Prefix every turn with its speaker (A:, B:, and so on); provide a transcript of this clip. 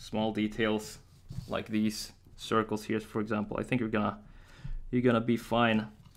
A: small details like these circles here, for example, I think you're gonna you're gonna be fine.